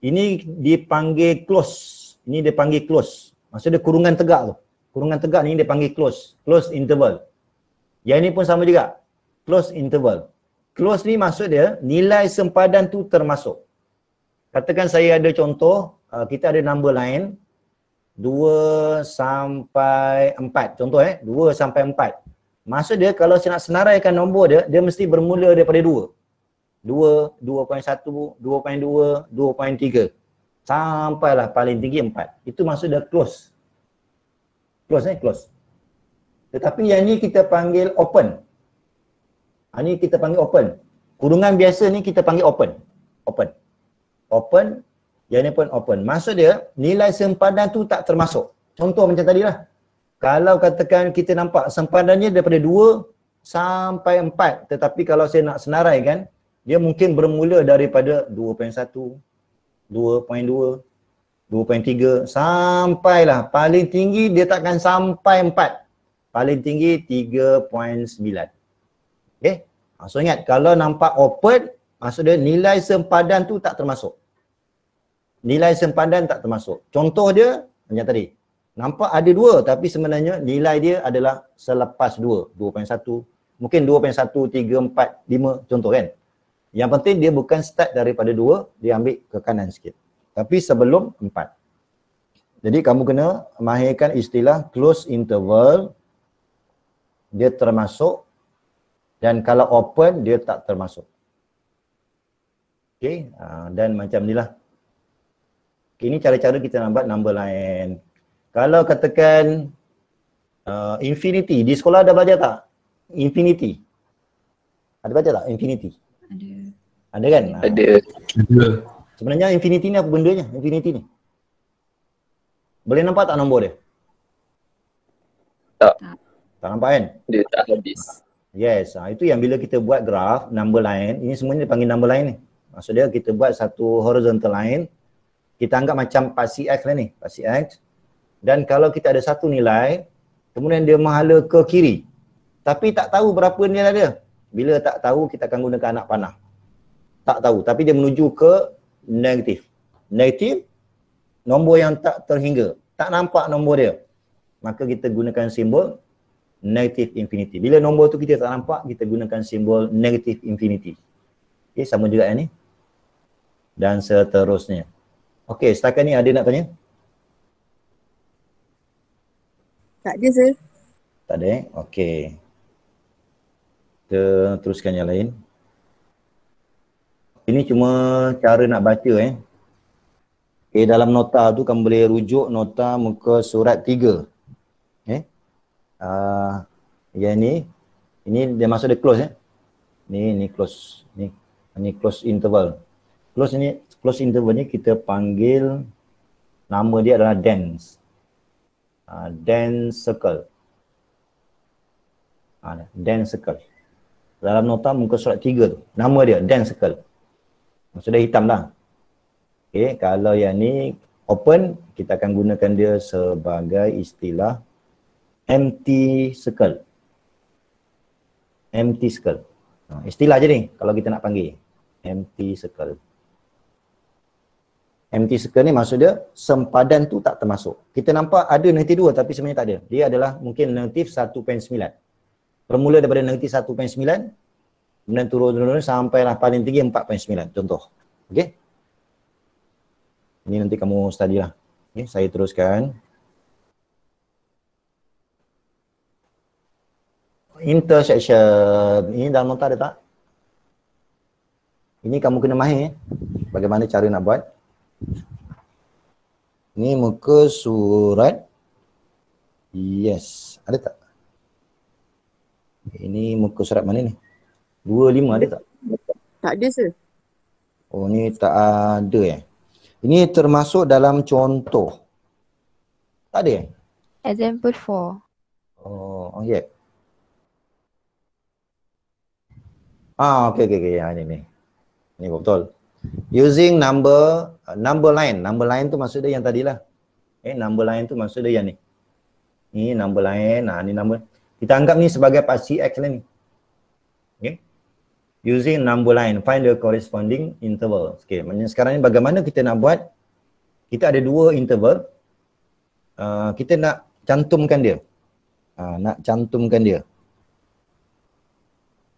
Ini dipanggil close. Ini dipanggil close. Maksudnya kurungan tegak tu. Kurungan tegak ni dia panggil close, close interval. Yang ni pun sama juga, close interval. Close ni maksud dia nilai sempadan tu termasuk. Katakan saya ada contoh, uh, kita ada number lain 2 sampai 4. Contoh eh, 2 sampai 4. Maksud dia kalau saya nak senaraikan nombor dia, dia mesti bermula daripada 2. 2, 2.1, 2.2, 2.3. Sampailah paling tinggi 4. Itu maksud dia close. Close eh, close. Tetapi yang ni kita panggil open. Ha, ni kita panggil open. Kurungan biasa ni kita panggil open. Open. Open, yang ni pun open. Maksud dia nilai sempadan tu tak termasuk. Contoh macam tadi lah. Kalau katakan kita nampak sempadannya daripada 2 sampai 4. Tetapi kalau saya nak senaraikan, dia mungkin bermula daripada 2.1, 2.2, 2.3 sampailah paling tinggi dia takkan sampai 4. Paling tinggi 3.9. Okay. Ha, so ingat kalau nampak open maksud dia nilai sempadan tu tak termasuk. Nilai sempadan tak termasuk. Contoh dia macam tadi. Nampak ada dua tapi sebenarnya nilai dia adalah selepas dua. 2.1. Mungkin 2.1, 3, 4, 5 contoh kan. Yang penting dia bukan start daripada dua, dia ambil ke kanan sikit. Tapi sebelum empat. Jadi kamu kena mahirkan istilah close interval. Dia termasuk dan kalau open dia tak termasuk. Okay, ah, dan macam ni lah. Okay, ini cara-cara kita nak buat number lain. Kalau katakan uh, infinity, di sekolah ada belajar tak? Infinity. Ada belajar tak? Infinity. Ada. Ada kan? Ada. Sebenarnya infinity ni apa bendanya? Infinity ni. Boleh nampak tak nombor dia? Tak. Tak nampak kan? Dia tak habis. Yes, ha, itu yang bila kita buat graf number line, ini semuanya dipanggil number line ni. Maksud dia kita buat satu horizontal line, kita anggap macam pasi X lah ni, pasi X. Dan kalau kita ada satu nilai, kemudian dia menghala ke kiri. Tapi tak tahu berapa nilai dia. Bila tak tahu, kita akan gunakan anak panah. Tak tahu, tapi dia menuju ke negatif. Negatif, nombor yang tak terhingga. Tak nampak nombor dia. Maka kita gunakan simbol negative infinity. Bila nombor tu kita tak nampak, kita gunakan simbol negative infinity. Okay, sama juga yang ni. Dan seterusnya. Okay, setakat ni ada nak tanya? Tak ada sir. Tak ada eh? Okay. Kita teruskan yang lain. Ini cuma cara nak baca eh. Okay, dalam nota tu kamu boleh rujuk nota muka surat tiga. Eh? Uh, yang ni, ini dia masuk dia close eh. Ni, ni close. Ni, ni close interval. Close ni, close interval ni kita panggil nama dia adalah dense. Uh, dense circle. Uh, dense circle. Dalam nota muka surat tiga tu. Nama dia, dense circle. Maksudnya hitam lah. Okay, kalau yang ni open, kita akan gunakan dia sebagai istilah empty circle. Empty circle. Ha, istilah je ni kalau kita nak panggil. Empty circle. Empty circle ni maksud dia sempadan tu tak termasuk. Kita nampak ada negatif 2 tapi sebenarnya tak ada. Dia adalah mungkin negatif 1.9. Bermula daripada negatif 1.9 kemudian turun-turun sampailah paling tinggi 4.9 contoh. Okey. Ini nanti kamu study lah. Okay, saya teruskan. Intersection. Ini dalam nota ada tak? Ini kamu kena mahir. Eh? Bagaimana cara nak buat. Ini muka surat. Yes. Ada tak? Ini muka surat mana ni? Dua lima ada tak? Tak ada sir. Oh ni tak ada eh. Ini termasuk dalam contoh. Tak ada eh? Example 4. Oh, oh yeah. Ah, okay, okay, okay. Ya, ini, ni. Ini betul. Using number, number line. Number line tu maksud dia yang tadi lah. Eh, number line tu maksud dia yang ni. Ni number line. Nah, ni number. Kita anggap ni sebagai pasti X lah ni. Okay. Using number line, find the corresponding interval. Okay, sekarang ni bagaimana kita nak buat? Kita ada dua interval. Uh, kita nak cantumkan dia. Ha, nak cantumkan dia.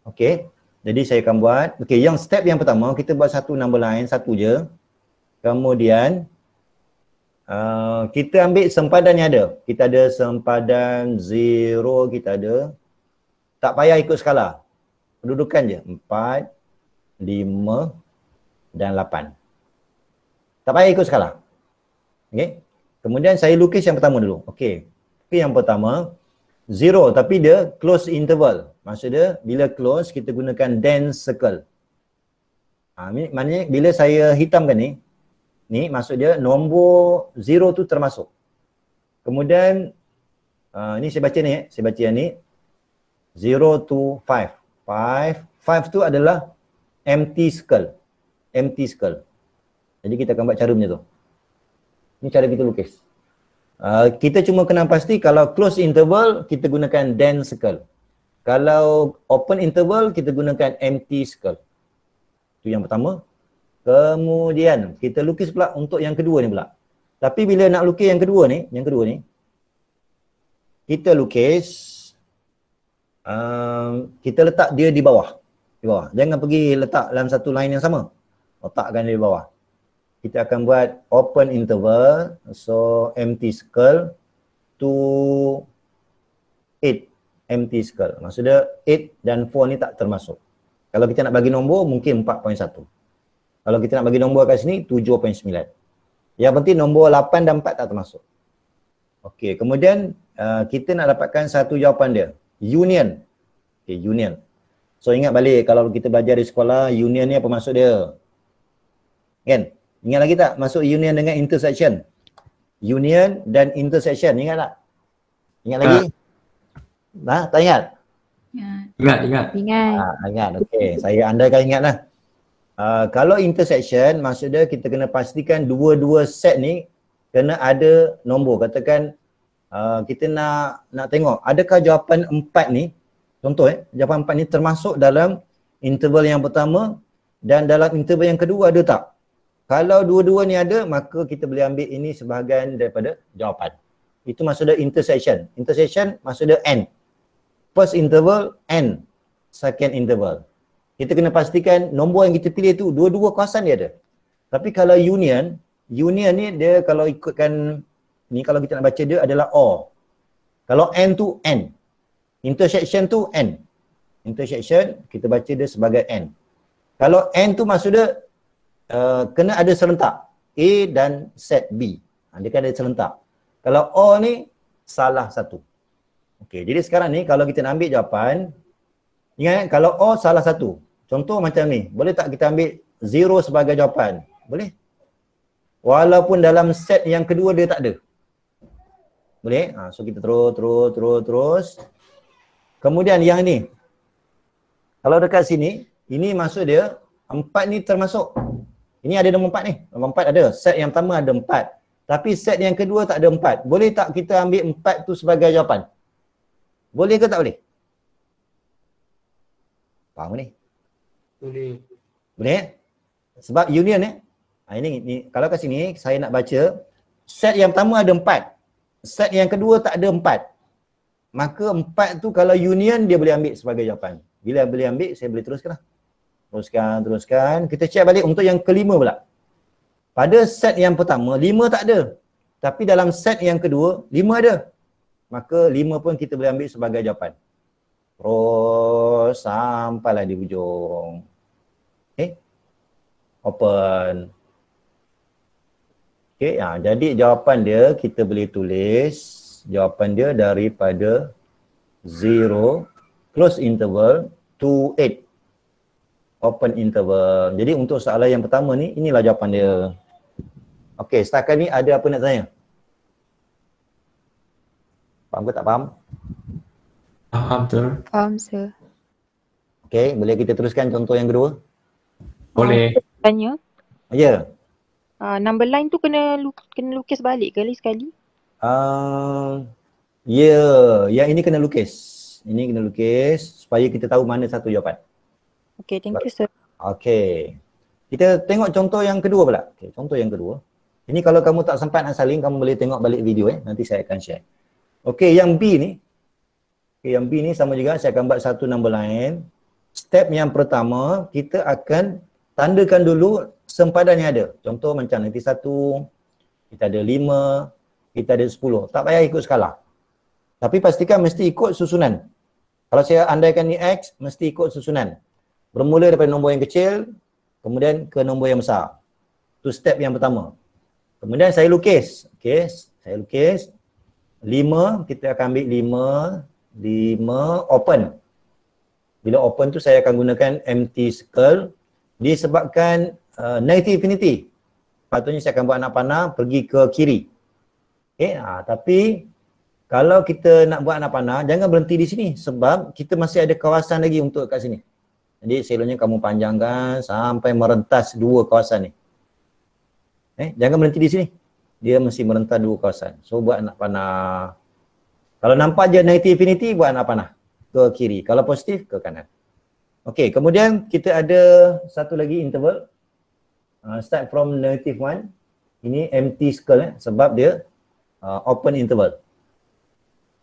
Okey. Jadi saya akan buat. Okey, yang step yang pertama kita buat satu number line, satu je. Kemudian uh, kita ambil sempadan yang ada. Kita ada sempadan zero, kita ada. Tak payah ikut skala. Pendudukan je. Empat, lima dan lapan. Tak payah ikut skala. Okey. Kemudian saya lukis yang pertama dulu. Okey. Okay, yang pertama zero tapi dia close interval. Maksud dia bila close kita gunakan dense circle. Ha, maknanya bila saya hitamkan ni, ni maksud dia nombor zero tu termasuk. Kemudian uh, ni saya baca ni eh, saya baca yang ni zero to five. Five, five tu adalah empty circle. Empty circle. Jadi kita akan buat cara macam tu. Ni cara kita lukis. Uh, kita cuma kena pasti kalau close interval kita gunakan dense circle. Kalau open interval kita gunakan empty circle. Itu yang pertama. Kemudian kita lukis pula untuk yang kedua ni pula. Tapi bila nak lukis yang kedua ni, yang kedua ni kita lukis um, kita letak dia di bawah. Di bawah. Jangan pergi letak dalam satu line yang sama. Letakkan dia di bawah. Kita akan buat open interval. So empty circle to 8 empty circle. Maksudnya 8 dan 4 ni tak termasuk. Kalau kita nak bagi nombor mungkin 4.1 kalau kita nak bagi nombor kat sini 7.9 yang penting nombor 8 dan 4 tak termasuk. Okey, kemudian uh, kita nak dapatkan satu jawapan dia union okay, union so ingat balik kalau kita belajar di sekolah union ni apa maksud dia kan Ingat lagi tak masuk union dengan intersection? Union dan intersection, ingat tak? Ingat lagi? Nah, tak ingat? Ya. Ingat, ingat. Ingat. Ha, ingat, okey. Saya andaikan ingat lah. Uh, kalau intersection, maksudnya kita kena pastikan dua-dua set ni kena ada nombor. Katakan uh, kita nak nak tengok adakah jawapan empat ni, contoh eh, jawapan empat ni termasuk dalam interval yang pertama dan dalam interval yang kedua ada tak? Kalau dua-dua ni ada, maka kita boleh ambil ini sebahagian daripada jawapan. Itu maksudnya intersection. Intersection maksudnya N. First interval, N. Second interval. Kita kena pastikan nombor yang kita pilih tu dua-dua kawasan dia ada. Tapi kalau union, union ni dia kalau ikutkan, ni kalau kita nak baca dia adalah O. Kalau N tu N. Intersection tu N. Intersection, kita baca dia sebagai N. Kalau N tu maksudnya uh, kena ada serentak A dan set B. Ha, dia kan ada serentak. Kalau O ni salah satu. Okey, jadi sekarang ni kalau kita nak ambil jawapan, ingat kalau O salah satu. Contoh macam ni, boleh tak kita ambil zero sebagai jawapan? Boleh. Walaupun dalam set yang kedua dia tak ada. Boleh? Ha, so kita terus, terus, terus, terus. Kemudian yang ni. Kalau dekat sini, ini maksud dia empat ni termasuk. Ini ada nombor empat ni. Nombor empat ada. Set yang pertama ada empat. Tapi set yang kedua tak ada empat. Boleh tak kita ambil empat tu sebagai jawapan? Boleh ke tak boleh? Faham ni? Boleh. Boleh eh? Sebab union eh. Ha, ini, ini, kalau kat sini saya nak baca. Set yang pertama ada empat. Set yang kedua tak ada empat. Maka empat tu kalau union dia boleh ambil sebagai jawapan. Bila boleh ambil saya boleh teruskan lah. Teruskan, teruskan. Kita check balik untuk yang kelima pula. Pada set yang pertama, lima tak ada. Tapi dalam set yang kedua, lima ada. Maka lima pun kita boleh ambil sebagai jawapan. Terus sampailah di hujung. Okay. Open. Okay, ya, jadi jawapan dia kita boleh tulis jawapan dia daripada zero close interval to eight open interval. Jadi untuk soalan yang pertama ni, inilah jawapan dia. Okey, setakat ni ada apa nak tanya? Faham ke tak faham? Faham tu. Faham sir. Okey, boleh kita teruskan contoh yang kedua? Boleh. Tanya, Ya. Yeah. Uh, number line tu kena lu- kena lukis balik kali sekali? Uh, ya, yeah. yang ini kena lukis. Ini kena lukis supaya kita tahu mana satu jawapan. Okay, thank you sir. Okey. Kita tengok contoh yang kedua pula. Okey, contoh yang kedua. Ini kalau kamu tak sempat nak salin, kamu boleh tengok balik video eh. Nanti saya akan share. Okey, yang B ni. Okay, yang B ni sama juga saya akan buat satu number lain. Step yang pertama, kita akan tandakan dulu sempadan yang ada. Contoh macam nanti satu, kita ada lima, kita ada sepuluh. Tak payah ikut skala. Tapi pastikan mesti ikut susunan. Kalau saya andaikan ni X, mesti ikut susunan. Bermula daripada nombor yang kecil, kemudian ke nombor yang besar. Itu step yang pertama. Kemudian saya lukis. Okay, saya lukis. Lima, kita akan ambil lima, lima, open. Bila open tu saya akan gunakan empty circle disebabkan uh, negative infinity. Patutnya saya akan buat anak panah pergi ke kiri. Okay, ha, tapi kalau kita nak buat anak panah, jangan berhenti di sini sebab kita masih ada kawasan lagi untuk kat sini. Jadi selonnya kamu panjangkan sampai merentas dua kawasan ni. Eh, jangan berhenti di sini. Dia mesti merentas dua kawasan. So buat anak panah. Kalau nampak je negative infinity, buat anak panah. Ke kiri. Kalau positif, ke kanan. Okey, kemudian kita ada satu lagi interval. Uh, start from negative one. Ini empty circle eh, sebab dia uh, open interval.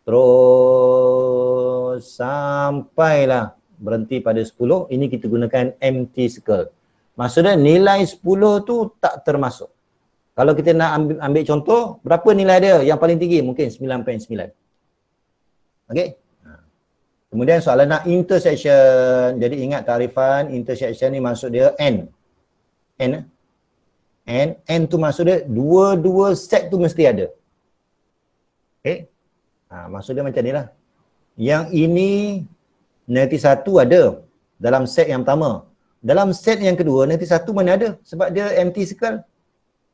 Terus sampailah berhenti pada 10. Ini kita gunakan empty circle. Maksudnya nilai 10 tu tak termasuk. Kalau kita nak ambil, ambil contoh, berapa nilai dia yang paling tinggi? Mungkin 9.9. Okey. Kemudian soalan nak intersection. Jadi ingat tarifan intersection ni maksud dia N. Eh? N. N tu maksud dia dua-dua set tu mesti ada. Okey. Ha, maksud dia macam ni lah. Yang ini nanti satu ada dalam set yang pertama. Dalam set yang kedua nanti satu mana ada sebab dia empty circle.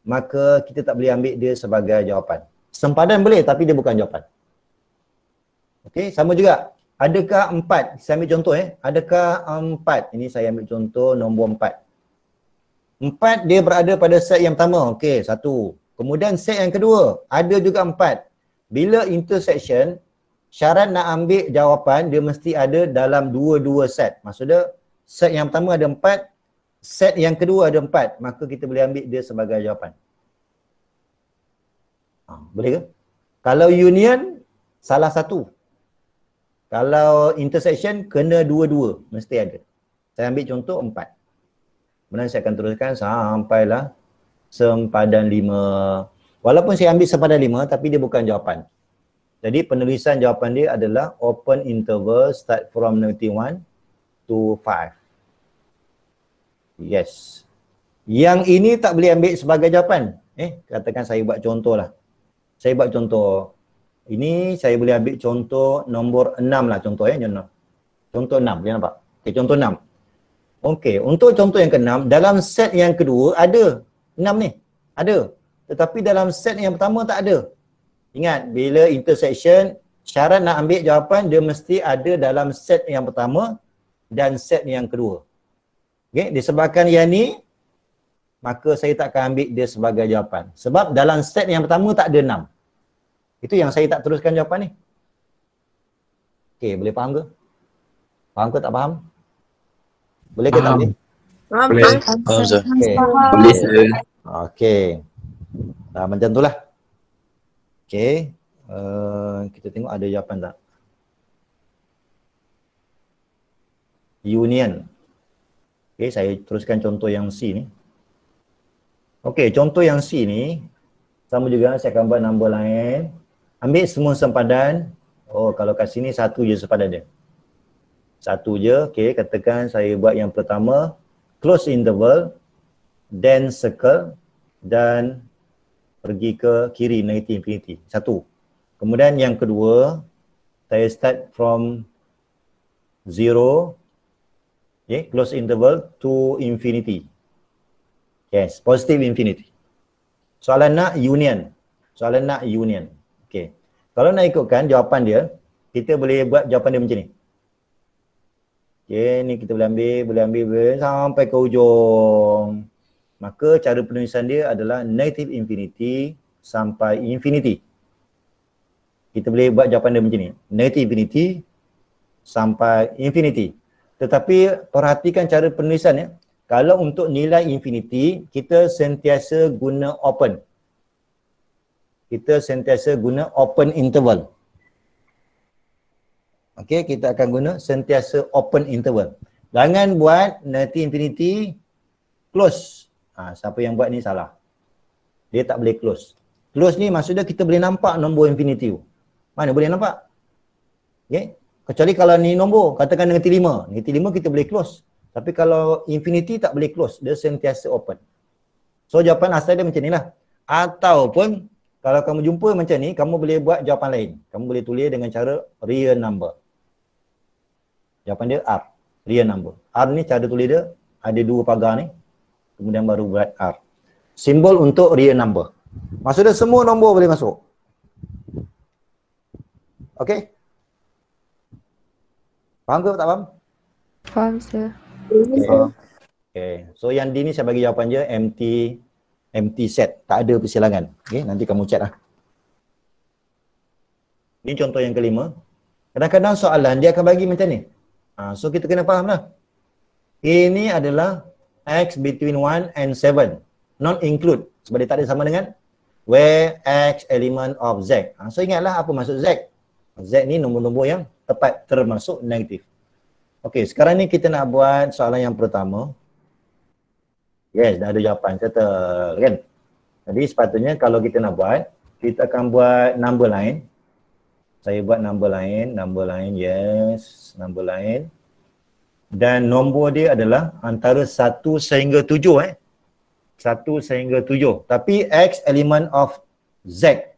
Maka kita tak boleh ambil dia sebagai jawapan. Sempadan boleh tapi dia bukan jawapan. Okey, sama juga. Adakah empat? Saya ambil contoh eh. Adakah empat? Ini saya ambil contoh nombor empat. Empat dia berada pada set yang pertama. Okey, satu. Kemudian set yang kedua, ada juga empat. Bila intersection, syarat nak ambil jawapan, dia mesti ada dalam dua-dua set. Maksudnya, set yang pertama ada empat, set yang kedua ada empat. Maka kita boleh ambil dia sebagai jawapan. Ha, boleh ke? Kalau union, salah satu. Kalau intersection kena dua-dua, mesti ada. Saya ambil contoh empat. Kemudian saya akan teruskan sampailah sempadan lima. Walaupun saya ambil sempadan lima, tapi dia bukan jawapan. Jadi penulisan jawapan dia adalah open interval start from negative one to five. Yes. Yang ini tak boleh ambil sebagai jawapan. Eh, katakan saya buat contoh lah. Saya buat contoh ini saya boleh ambil contoh nombor enam lah contoh ya. Contoh, contoh 6, boleh nampak? Okay, contoh. Okey, untuk contoh yang keenam, dalam set yang kedua ada enam ni. Ada. Tetapi dalam set yang pertama tak ada. Ingat, bila intersection, syarat nak ambil jawapan dia mesti ada dalam set yang pertama dan set yang kedua. Okey, disebabkan yang ni, maka saya tak akan ambil dia sebagai jawapan. Sebab dalam set yang pertama tak ada enam. Itu yang saya tak teruskan jawapan ni. Okey, boleh faham ke? Faham ke tak faham? Boleh ke tak boleh? Boleh. Okey. Boleh sir. Okey. Dah macam tu lah. Okey. Uh, kita tengok ada jawapan tak? Union. Okey, saya teruskan contoh yang C ni. Okey, contoh yang C ni sama juga saya akan buat nombor lain. Ambil semua sempadan. Oh, kalau kat sini satu je sempadan dia. Satu je. Okey, katakan saya buat yang pertama close interval then circle dan pergi ke kiri negative infinity. Satu. Kemudian yang kedua saya start from zero okay, close interval to infinity. Yes, positive infinity. Soalan nak union. Soalan nak union. Okey. Kalau nak ikutkan jawapan dia, kita boleh buat jawapan dia macam ni. Okey, ni kita boleh ambil, boleh ambil, boleh sampai ke ujung. Maka cara penulisan dia adalah negative infinity sampai infinity. Kita boleh buat jawapan dia macam ni. Negative infinity sampai infinity. Tetapi perhatikan cara penulisan ya. Kalau untuk nilai infinity, kita sentiasa guna open kita sentiasa guna open interval. Okey, kita akan guna sentiasa open interval. Jangan buat nanti infinity close. Ha, siapa yang buat ni salah. Dia tak boleh close. Close ni maksudnya kita boleh nampak nombor infinity tu. Mana boleh nampak? Okey. Kecuali kalau ni nombor, katakan negati 5. Negati 5 kita boleh close. Tapi kalau infinity tak boleh close, dia sentiasa open. So jawapan asal dia macam ni lah. Ataupun kalau kamu jumpa macam ni, kamu boleh buat jawapan lain. Kamu boleh tulis dengan cara real number. Jawapan dia R. Real number. R ni cara tulis dia ada dua pagar ni. Kemudian baru buat R. Simbol untuk real number. Maksudnya semua nombor boleh masuk. Okay? Faham ke tak faham? Faham, sir. Okay. okay. So yang D ni saya bagi jawapan je empty empty set. Tak ada persilangan. Okay, nanti kamu chat lah. Ini contoh yang kelima. Kadang-kadang soalan dia akan bagi macam ni. Ha, so kita kena faham lah. Ini adalah x between 1 and 7. Not include. Sebab dia tak ada sama dengan where x element of z. Ha, so ingatlah apa maksud z. Z ni nombor-nombor yang tepat termasuk negatif. Okey, sekarang ni kita nak buat soalan yang pertama. Yes, dah ada jawapan. Settle kan? Jadi sepatutnya kalau kita nak buat, kita akan buat number lain. Saya buat number lain, number lain, yes, number lain. Dan nombor dia adalah antara 1 sehingga 7 eh. 1 sehingga 7. Tapi X element of Z.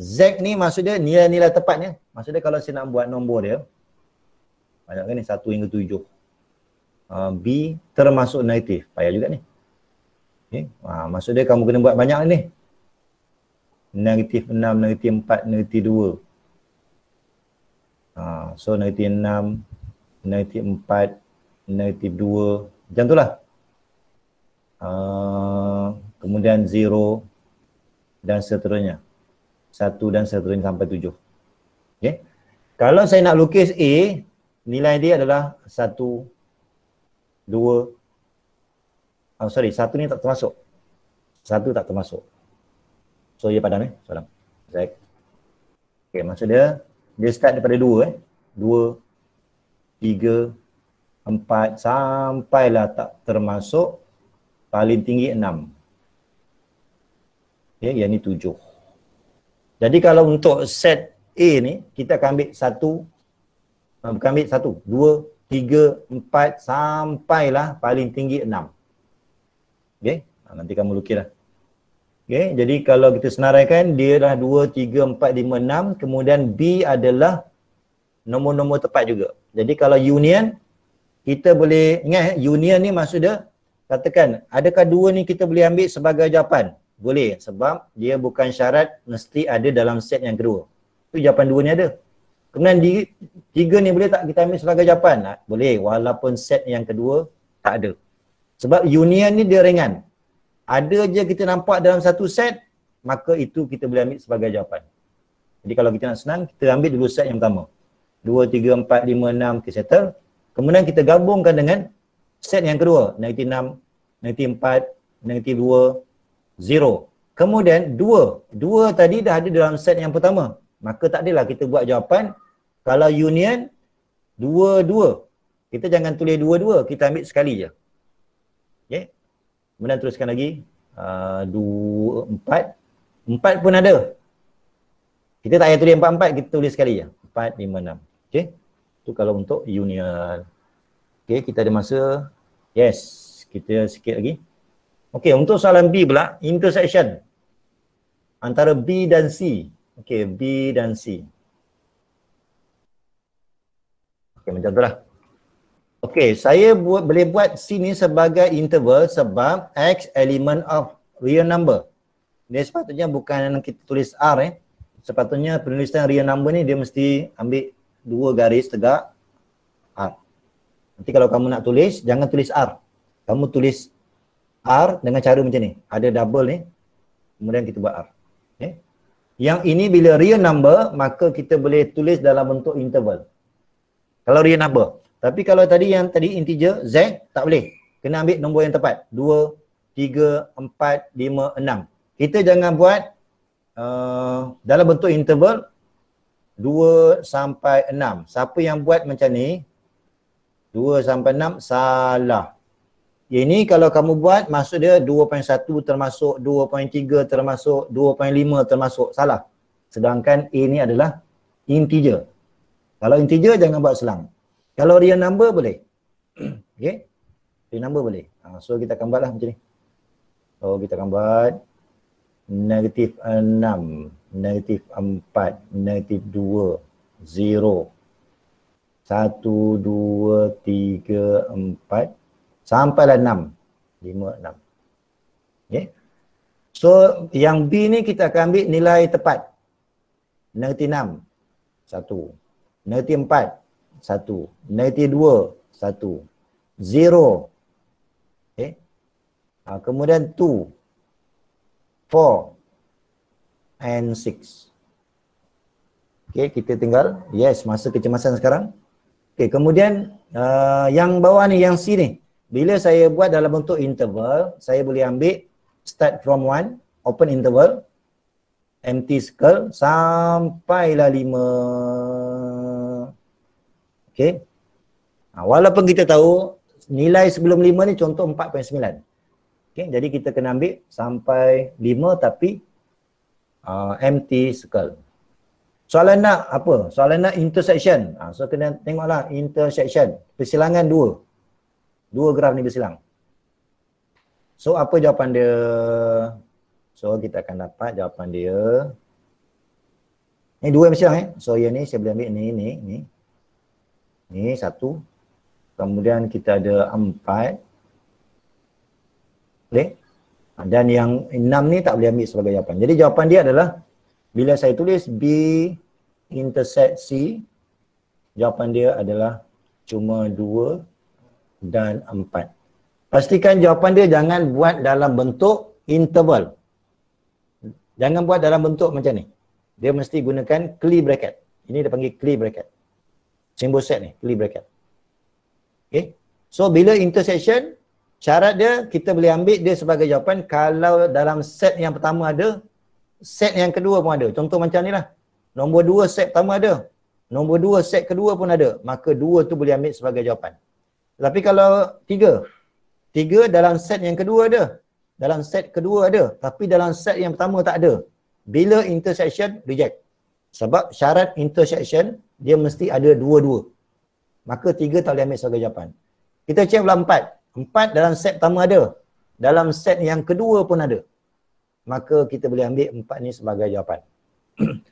Z ni maksudnya nilai-nilai tepatnya. Maksudnya kalau saya nak buat nombor dia, banyak kan ni 1 hingga 7 uh, B termasuk negatif. Payah juga ni. Okay. Uh, maksud dia kamu kena buat banyak ni. Negatif 6, negatif 4, negatif 2. Uh, so negatif 6, negatif 4, negatif 2. Macam tu lah. Uh, kemudian 0 dan seterusnya. 1 dan seterusnya sampai 7. Okay. Kalau saya nak lukis A, nilai dia adalah 1, dua, oh sorry, satu ni tak termasuk. Satu tak termasuk. So, dia padam eh, soalan. Zack. Okay, maksud dia, dia start daripada dua eh. Dua, tiga, empat, sampailah tak termasuk paling tinggi enam. Okay, yang ni tujuh. Jadi kalau untuk set A ni, kita akan ambil satu, uh, bukan ambil satu, dua, tiga, empat, sampailah paling tinggi enam. Okay, nanti kamu lukislah. Okay, jadi kalau kita senaraikan, dia dah dua, tiga, empat, lima, enam. Kemudian B adalah nombor-nombor tepat juga. Jadi kalau union, kita boleh, ingat eh, union ni maksud dia, katakan, adakah dua ni kita boleh ambil sebagai jawapan? Boleh, sebab dia bukan syarat mesti ada dalam set yang kedua. Itu jawapan dua ni ada. Kemudian di, tiga ni boleh tak kita ambil sebagai jawapan? Ha, boleh walaupun set yang kedua tak ada. Sebab union ni dia ringan. Ada je kita nampak dalam satu set, maka itu kita boleh ambil sebagai jawapan. Jadi kalau kita nak senang, kita ambil dulu set yang pertama. Dua, tiga, empat, lima, enam, kita settle. Kemudian kita gabungkan dengan set yang kedua. Negatif enam, negatif empat, negatif dua, zero. Kemudian dua. Dua tadi dah ada dalam set yang pertama maka tak adalah kita buat jawapan kalau union dua-dua. Kita jangan tulis dua-dua, kita ambil sekali je. Okay. Kemudian teruskan lagi. Uh, dua, empat. Empat pun ada. Kita tak payah tulis empat-empat, kita tulis sekali je. Empat, lima, enam. Okay. Itu kalau untuk union. Okay, kita ada masa. Yes, kita sikit lagi. Okay, untuk soalan B pula, intersection. Antara B dan C. Okey, B dan C. Okey, macam tu lah. Okey, saya buat, boleh buat C ni sebagai interval sebab X element of real number. Dia sepatutnya bukan kita tulis R eh. Sepatutnya penulisan real number ni dia mesti ambil dua garis tegak R. Nanti kalau kamu nak tulis, jangan tulis R. Kamu tulis R dengan cara macam ni. Ada double ni. Kemudian kita buat R. Okay. Yang ini bila real number, maka kita boleh tulis dalam bentuk interval. Kalau real number. Tapi kalau tadi yang tadi integer, Z, tak boleh. Kena ambil nombor yang tepat. 2, 3, 4, 5, 6. Kita jangan buat uh, dalam bentuk interval 2 sampai 6. Siapa yang buat macam ni? 2 sampai 6 salah. Ini kalau kamu buat maksud dia 2.1 termasuk, 2.3 termasuk, 2.5 termasuk. Salah. Sedangkan A ni adalah integer. Kalau integer jangan buat selang. Kalau real number boleh. (clears throat) okay? Real number boleh. Ha, so kita akan buatlah macam ni. So kita akan buat negatif 6, negatif 4, negatif 2, 0, 1, 2, 3, 4, sampailah 6, 5, 6. Okay. So yang B ni kita akan ambil nilai tepat. Negatif 6, 1. Negatif 4, 1. Negatif 2, 1. 0. Okay. Ha, kemudian 2, 4 and 6. Okay, kita tinggal. Yes, masa kecemasan sekarang. Okay, kemudian uh, yang bawah ni, yang C ni. Bila saya buat dalam bentuk interval, saya boleh ambil start from 1, open interval, empty circle, sampailah 5. Okay. Ha, walaupun kita tahu nilai sebelum 5 ni contoh 4.9. Okay, jadi kita kena ambil sampai 5 tapi uh, empty circle. Soalan nak apa? Soalan nak intersection. Uh, so kena tengoklah intersection. Persilangan dua. Dua graf ni bersilang. So apa jawapan dia? So kita akan dapat jawapan dia. Ni dua yang bersilang eh. So yang ni saya boleh ambil ni, ni, ni. Ni satu. Kemudian kita ada empat. Boleh? Ha, dan yang enam ni tak boleh ambil sebagai jawapan. Jadi jawapan dia adalah bila saya tulis B intersect C, jawapan dia adalah cuma dua dan empat. Pastikan jawapan dia jangan buat dalam bentuk interval. Jangan buat dalam bentuk macam ni. Dia mesti gunakan curly bracket. Ini dia panggil curly bracket. Simbol set ni, curly bracket. Okay. So bila intersection, Syarat dia kita boleh ambil dia sebagai jawapan kalau dalam set yang pertama ada, set yang kedua pun ada. Contoh macam ni lah. Nombor dua set pertama ada. Nombor dua set kedua pun ada. Maka dua tu boleh ambil sebagai jawapan. Tapi kalau tiga, tiga dalam set yang kedua ada. Dalam set kedua ada. Tapi dalam set yang pertama tak ada. Bila intersection, reject. Sebab syarat intersection, dia mesti ada dua-dua. Maka tiga tak boleh ambil sebagai jawapan. Kita cek pula empat. Empat dalam set pertama ada. Dalam set yang kedua pun ada. Maka kita boleh ambil empat ni sebagai jawapan. (clears throat)